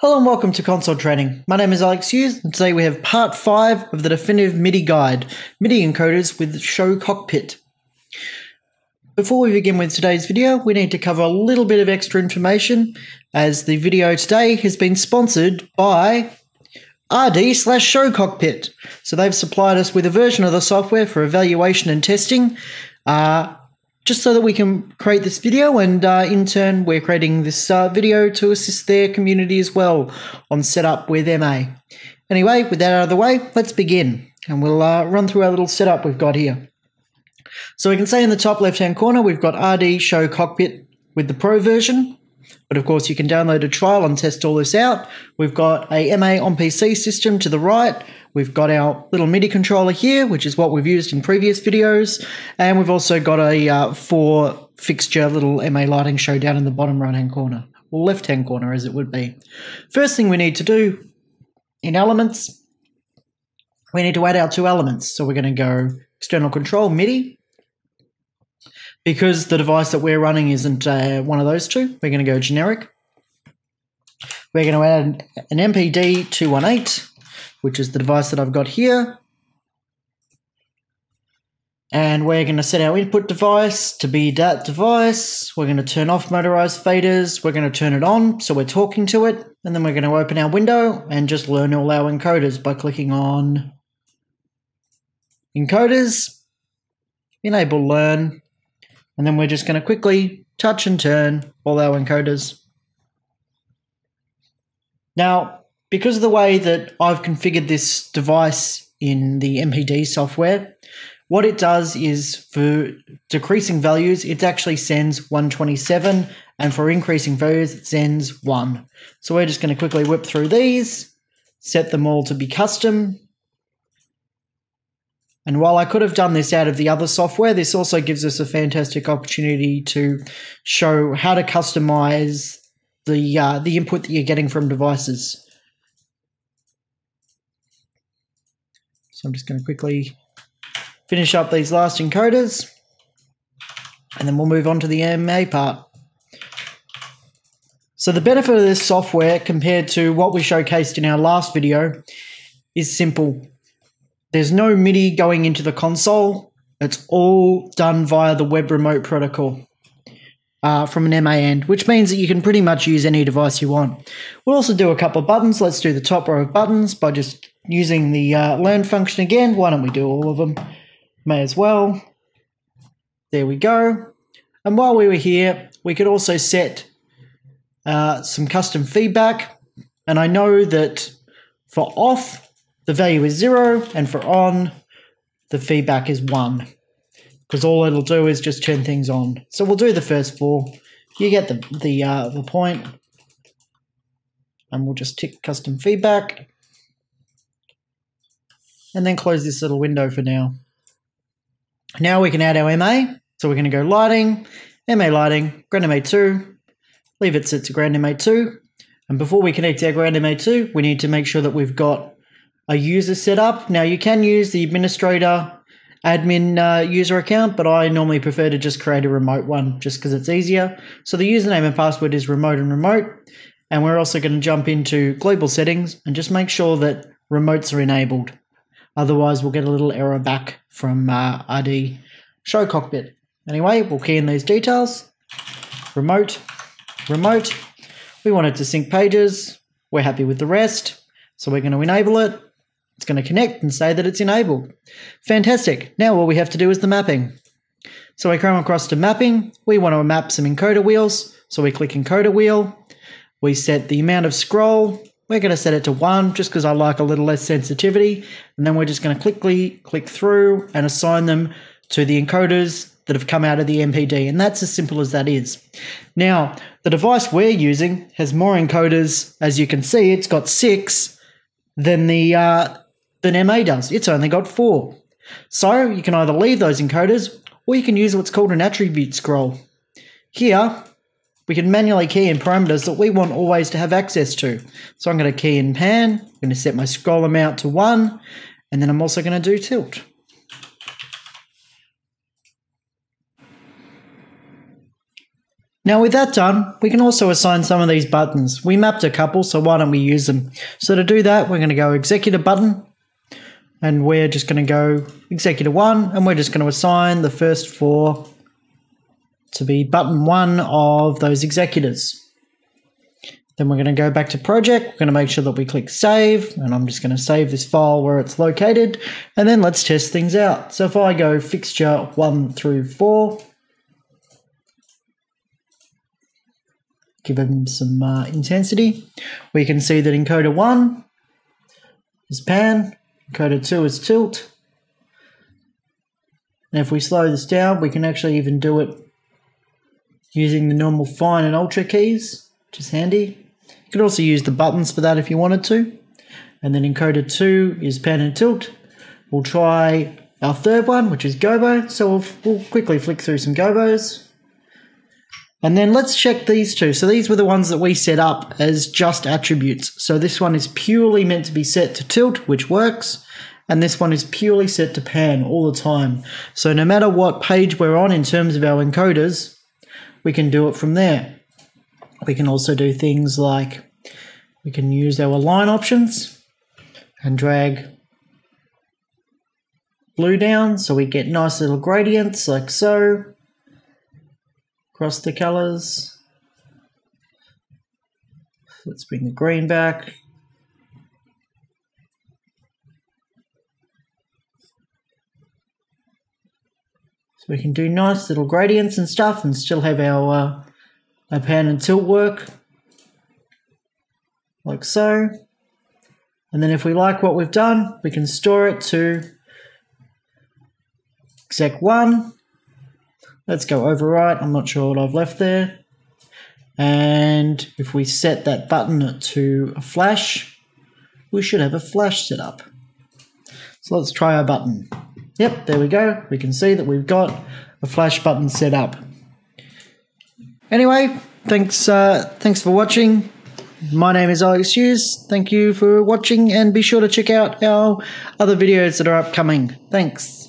Hello and welcome to Console Training. My name is Alex Hughes and today we have part 5 of the definitive MIDI guide, MIDI encoders with ShowCockpit. Before we begin with today's video, we need to cover a little bit of extra information as the video today has been sponsored by RD slash ShowCockpit. So they've supplied us with a version of the software for evaluation and testing. Uh, just so that we can create this video and uh, in turn we're creating this uh, video to assist their community as well on setup with MA. Anyway, with that out of the way, let's begin and we'll uh, run through our little setup we've got here. So we can say in the top left hand corner we've got RD ShowCockpit with the Pro version. But of course, you can download a trial and test all this out. We've got a MA on PC system to the right. We've got our little MIDI controller here, which is what we've used in previous videos. And we've also got a uh, four fixture little MA lighting show down in the bottom right hand corner, or left hand corner as it would be. First thing we need to do in elements, we need to add our two elements. So we're going to go external control MIDI. Because the device that we're running isn't uh, one of those two, we're going to go generic. We're going to add an MPD 218 which is the device that I've got here. And we're going to set our input device to be that device. We're going to turn off motorized faders. We're going to turn it on so we're talking to it. And then we're going to open our window and just learn all our encoders by clicking on encoders, enable learn. And then we're just going to quickly touch and turn all our encoders. Now, because of the way that I've configured this device in the MPD software, what it does is for decreasing values, it actually sends 127, and for increasing values, it sends 1. So we're just going to quickly whip through these, set them all to be custom. And while I could have done this out of the other software, this also gives us a fantastic opportunity to show how to customize the uh, the input that you're getting from devices. So I'm just going to quickly finish up these last encoders and then we'll move on to the MA part. So the benefit of this software compared to what we showcased in our last video is simple. There's no MIDI going into the console. It's all done via the web remote protocol uh, from an MA end, which means that you can pretty much use any device you want. We'll also do a couple of buttons. Let's do the top row of buttons by just using the uh, learn function again. Why don't we do all of them? May as well. There we go. And while we were here, we could also set uh, some custom feedback. And I know that for off, the value is zero, and for on, the feedback is one. Because all it'll do is just turn things on. So we'll do the first four. You get the the uh, the point. And we'll just tick custom feedback and then close this little window for now. Now we can add our MA. So we're going to go lighting, MA lighting, grandMA2, leave it set to grandMA2. And before we connect our grandMA2, we need to make sure that we've got a user set up. Now you can use the administrator admin uh, user account, but I normally prefer to just create a remote one just because it's easier. So the username and password is remote and remote. And we're also going to jump into global settings and just make sure that remotes are enabled. Otherwise, we'll get a little error back from uh, RD ShowCockpit. Anyway, we'll key in these details. Remote, remote. We want it to sync pages. We're happy with the rest. So we're going to enable it. It's going to connect and say that it's enabled. Fantastic. Now all we have to do is the mapping. So we come across to mapping. We want to map some encoder wheels. So we click encoder wheel. We set the amount of scroll we're going to set it to one just because I like a little less sensitivity. And then we're just going to quickly click through and assign them to the encoders that have come out of the MPD. And that's as simple as that is. Now, the device we're using has more encoders. As you can see, it's got six than the uh, than MA does. It's only got four. So you can either leave those encoders or you can use what's called an attribute scroll. Here, we can manually key in parameters that we want always to have access to. So I'm going to key in pan, I'm going to set my scroll amount to 1, and then I'm also going to do tilt. Now with that done, we can also assign some of these buttons. We mapped a couple, so why don't we use them? So to do that, we're going to go executor button, and we're just going to go executor one, and we're just going to assign the first four to be button one of those executors. Then we're going to go back to project. We're going to make sure that we click save, and I'm just going to save this file where it's located, and then let's test things out. So if I go fixture one through four, give them some uh, intensity. We can see that encoder 1 is pan, encoder 2 is tilt. And if we slow this down, we can actually even do it using the normal fine and ultra keys, which is handy. You could also use the buttons for that if you wanted to. And then encoder 2 is pan and tilt. We'll try our third one, which is gobo. So we'll, we'll quickly flick through some gobos. And then let's check these two. So these were the ones that we set up as just attributes. So this one is purely meant to be set to tilt, which works. And this one is purely set to pan all the time. So no matter what page we're on in terms of our encoders, we can do it from there. We can also do things like we can use our align options and drag blue down so we get nice little gradients like so across the colors. Let's bring the green back. We can do nice little gradients and stuff and still have our, uh, our pan and tilt work. Like so. And then if we like what we've done, we can store it to exec 1 Let's go overwrite. I'm not sure what I've left there. And if we set that button to a flash, we should have a flash set up. So let's try our button. Yep, there we go. We can see that we've got a flash button set up. Anyway, thanks, uh, thanks for watching. My name is Alex Hughes. Thank you for watching and be sure to check out our other videos that are upcoming. Thanks.